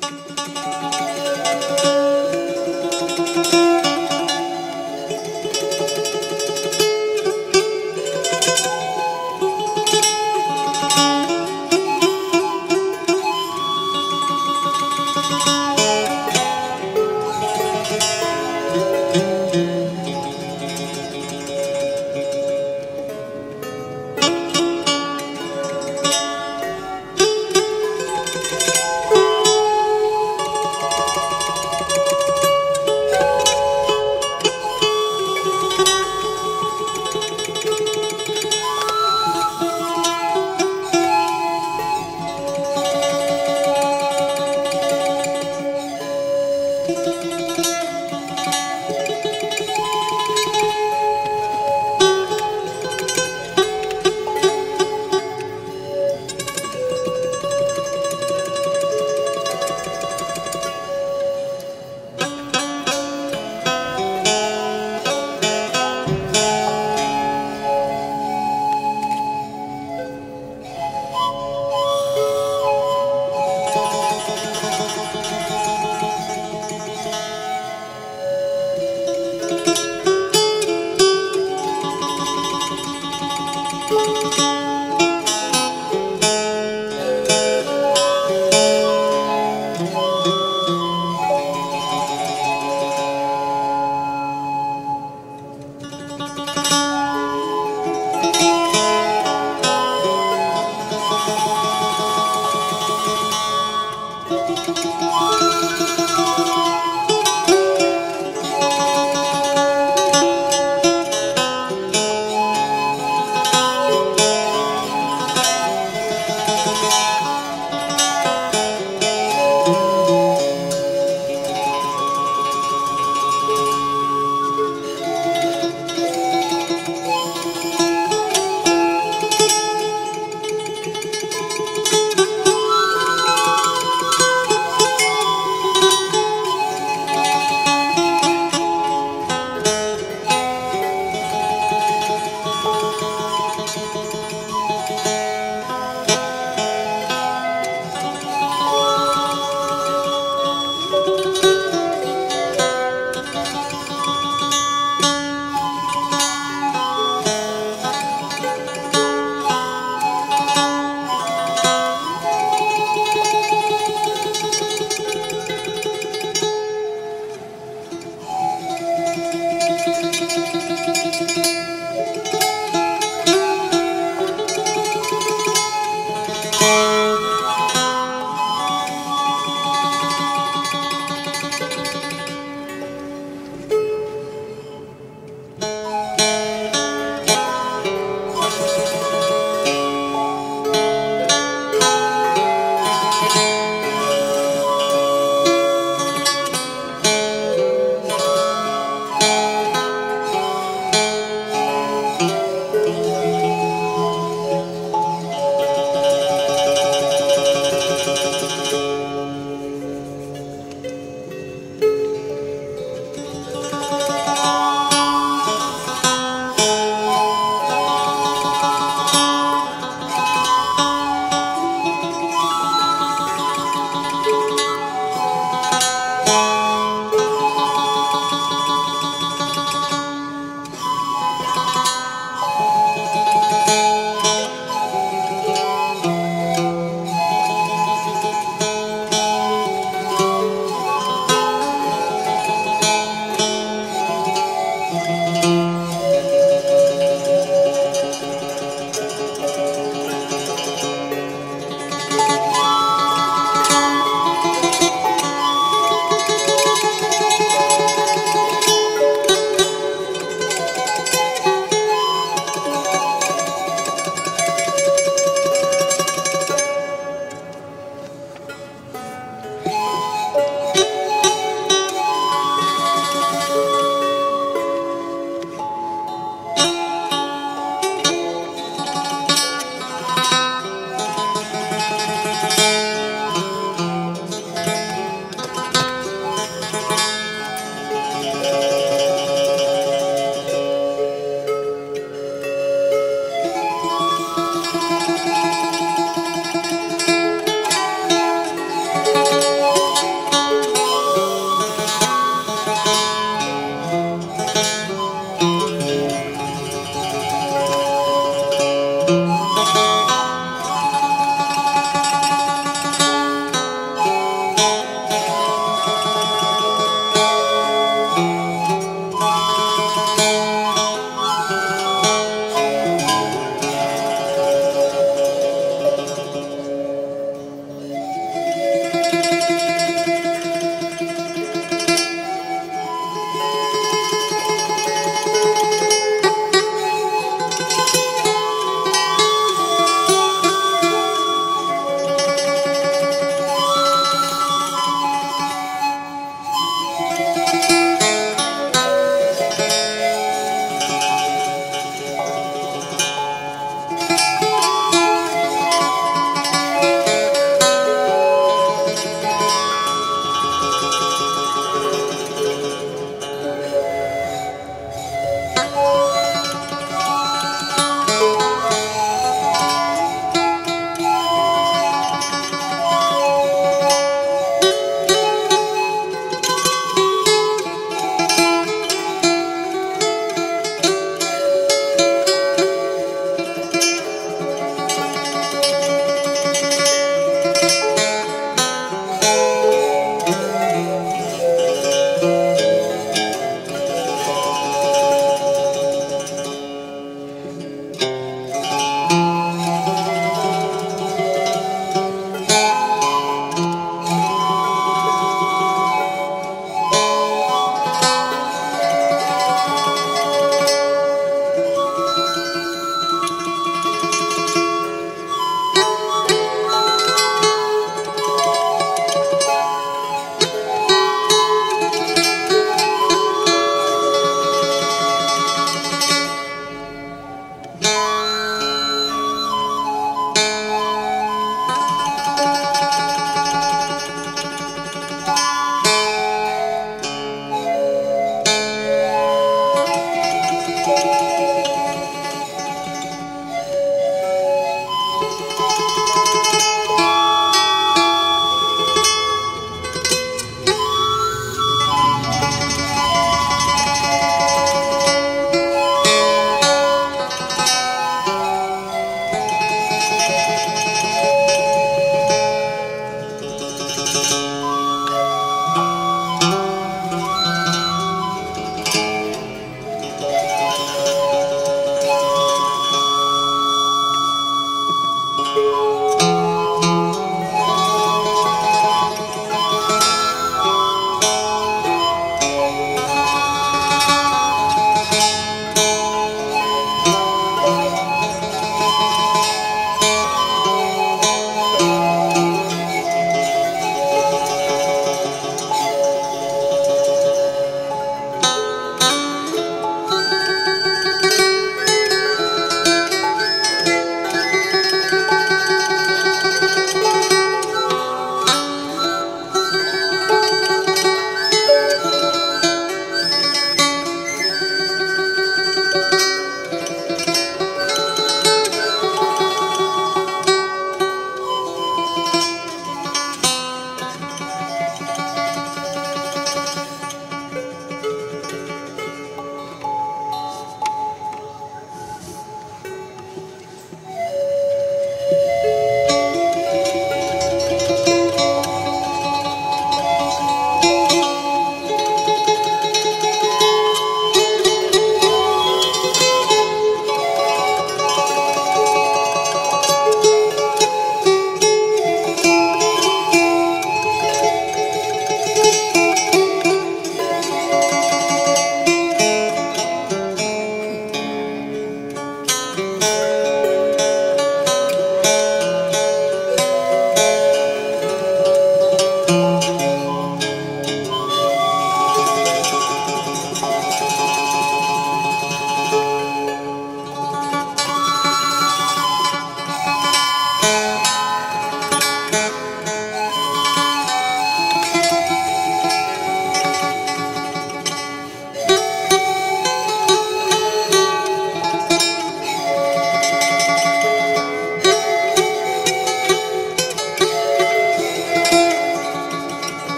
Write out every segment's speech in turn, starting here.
Música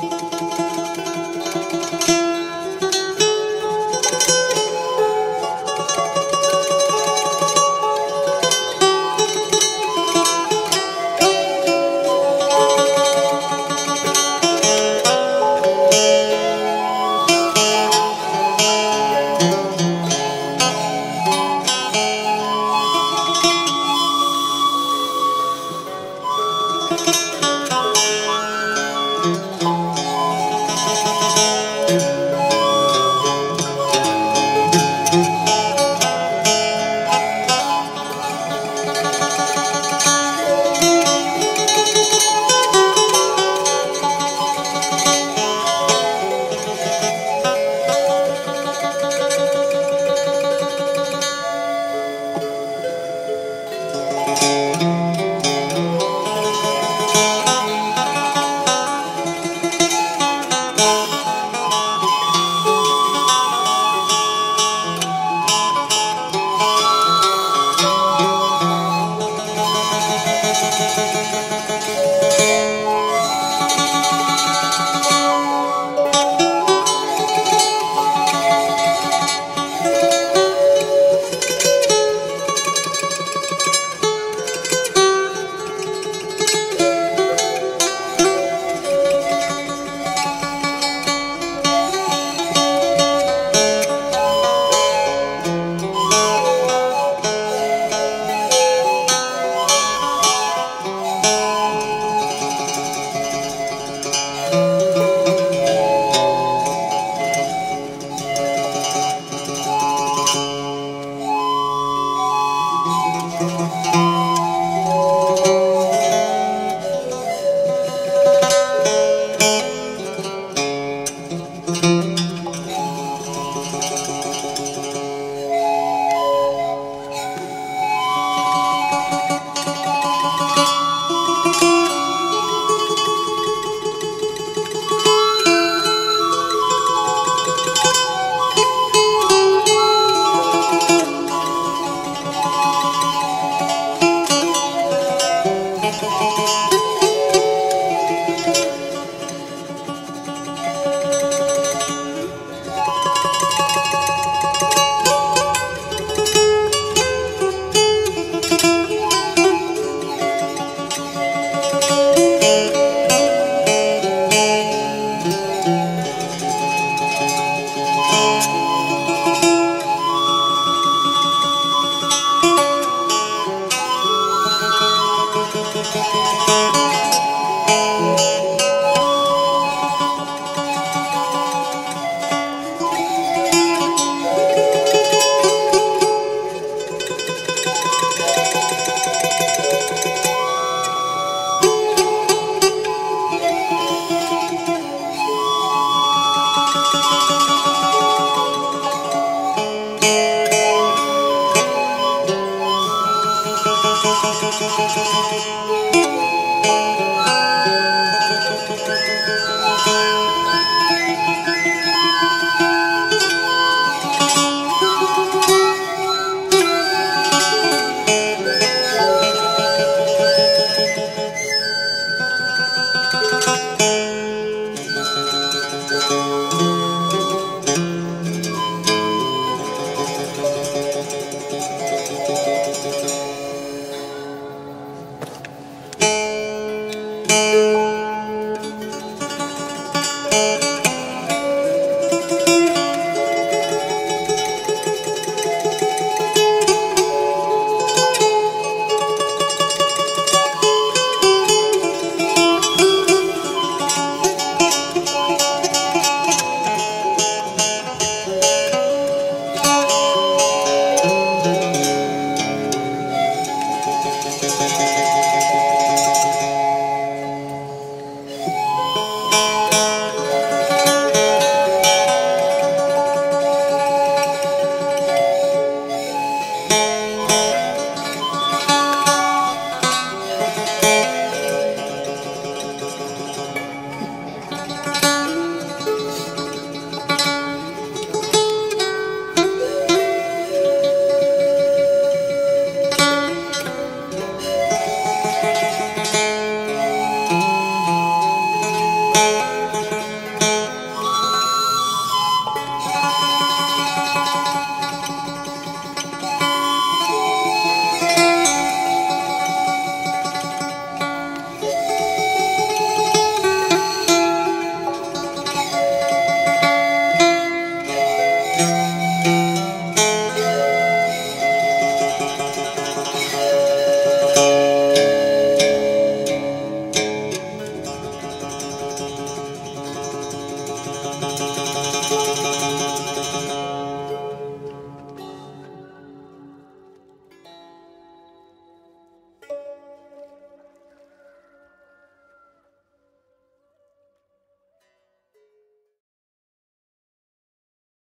Música